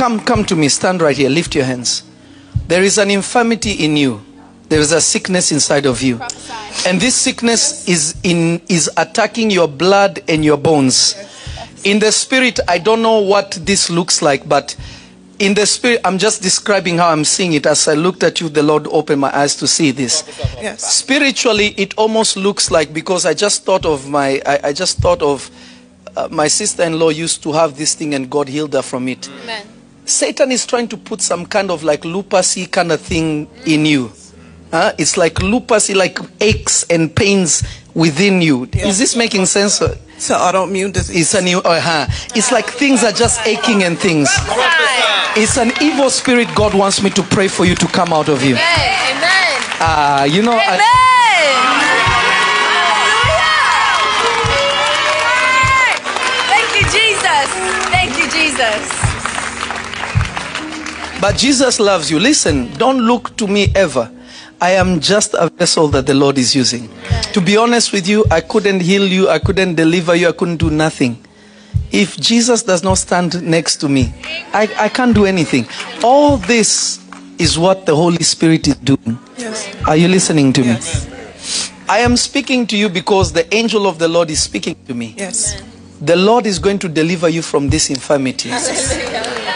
come, come to me. Stand right here. Lift your hands. There is an infirmity in you. There is a sickness inside of you. And this sickness is in is attacking your blood and your bones. In the spirit, I don't know what this looks like, but in the spirit, I'm just describing how I'm seeing it. As I looked at you, the Lord opened my eyes to see this. Yes. Spiritually, it almost looks like because I just thought of my, I, I just thought of uh, my sister-in-law used to have this thing, and God healed her from it. Amen. Satan is trying to put some kind of like lupusy kind of thing in you. Huh? It's like lupusy, like aches and pains within you. Is this making sense? It's an autoimmune disease. It's a new, uh-huh. It's like things are just aching and things. It's an evil spirit. God wants me to pray for you to come out of you. Amen. Amen. Ah, you know, I, Thank you, Jesus. Thank you, Jesus. but Jesus loves you. Listen, don't look to me ever. I am just a vessel that the Lord is using. To be honest with you, I couldn't heal you, I couldn't deliver you, I couldn't do nothing. If Jesus does not stand next to me, I, I can't do anything. All this is what the Holy Spirit is doing. Yes. Are you listening to Yes. me? I am speaking to you because the angel of the Lord is speaking to me. Yes. The Lord is going to deliver you from this infirmity.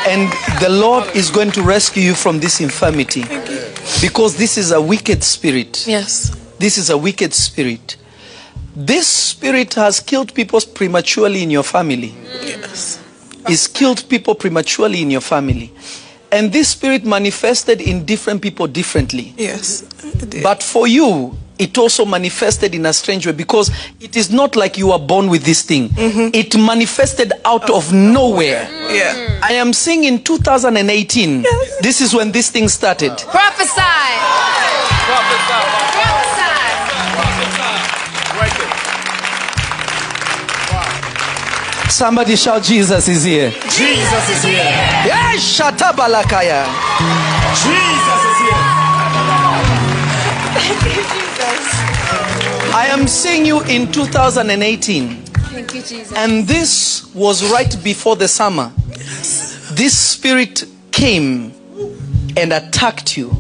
And the Lord is going to rescue you from this infirmity. Because this is a wicked spirit. Yes. This is a wicked spirit. This spirit has killed people prematurely in your family. Yes. It's killed people prematurely in your family. And this spirit manifested in different people differently. Yes. But for you, it also manifested in a strange way because it is not like you were born with this thing. Mm-hmm. It manifested out of nowhere. yeah. I am seeing in 2018, this is when this thing started. Prophesy. Prophesy. Somebody shout, Jesus is here. Jesus is here. Yeah, shatabalakaya. Jesus is here. I am seeing you in 2018. Thank you, Jesus. And this was right before the summer. This spirit came and attacked you.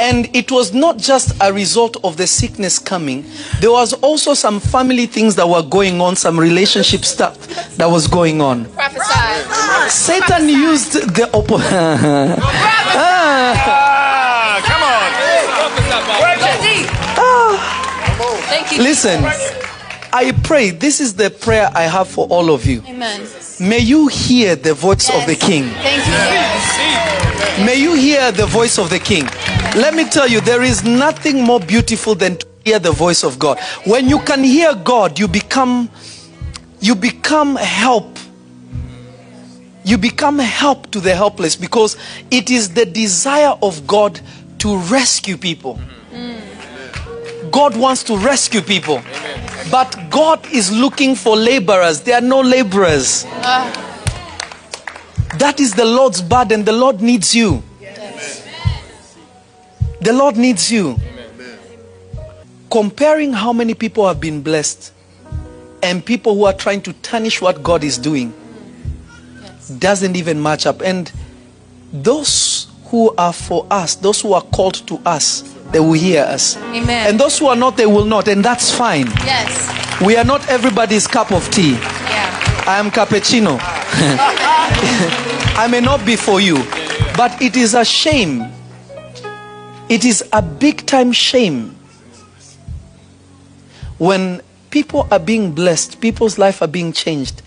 And it was not just a result of the sickness coming, there was also some family things that were going on, some relationship stuff that was going on. Prophesy. Satan used the opposite. Ah, come on. Go deep. Thank you. Listen, I pray, this is the prayer I have for all of you. Amen. May you hear the voice of the king. Thank you. May you hear the voice of the king. Let me tell you, there is nothing more beautiful than to hear the voice of God. When you can hear God, you become you become help. You become help to the helpless because it is the desire of God to rescue people. God wants to rescue people. But God is looking for laborers. There are no laborers. That is the Lord's burden. The Lord needs you. The Lord needs you. Comparing how many people have been blessed and people who are trying to tarnish what God is doing doesn't even match up. And those who are for us, those who are called to us, they will hear us. Amen. And those who are not, they will not. And that's fine. yes. We are not everybody's cup of tea. Yeah. I am cappuccino. I may not be for you, but it is a shame. It is a big time shame when people are being blessed, people's life are being changed.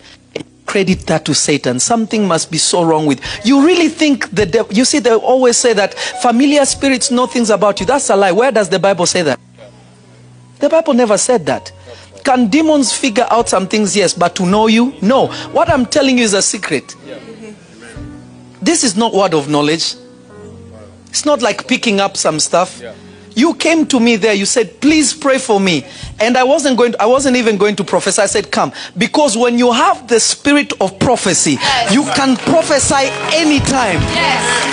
Credit that to Satan. Something must be so wrong with you. Really think the devil? You see, they always say that familiar spirits know things about you. That's a lie. Where does the Bible say that? The Bible never said that. Can demons figure out some things? Yes, but to know you? No. What I'm telling you is a secret. This is not word of knowledge. It's not like picking up some stuff. You came to me there, you said, please pray for me. And I wasn't going to, I wasn't even going to prophesy. I said, come. Because when you have the spirit of prophecy, you can prophesy anytime. Yes.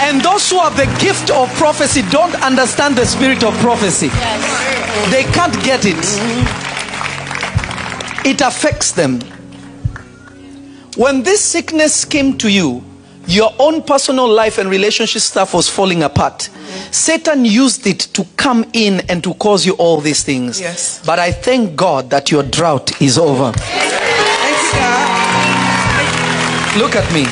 And those who have the gift of prophecy don't understand the spirit of prophecy. Yes. They can't get it. It affects them. When this sickness came to you, Your own personal life and relationship stuff was falling apart. Satan used it to come in and to cause you all these things. Yes. But I thank God that your drought is over. Thank you, God. Look at me.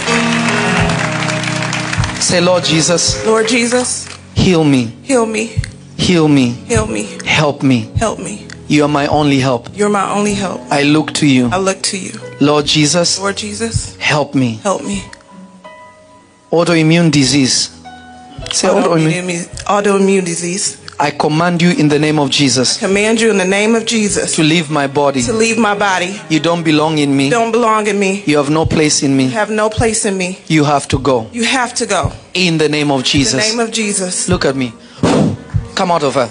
Say, Lord Jesus, Lord Jesus, heal me, heal me, heal me, heal me, help me. help me. You are my only help. You're my only help. I look to you. I look to you. Lord Jesus, Lord Jesus, help me. help me. Autoimmune disease. Say autoimmune. Autoimmune, disease. I command you in the name of Jesus Command you in the name of Jesus to leave my body. to leave my body. You don't belong in me. You Don't belong in me. You have no place in me. Have no place in me. You have to go. You have to go. In the name of Jesus. In the name of Jesus. Look at me. Come out of her.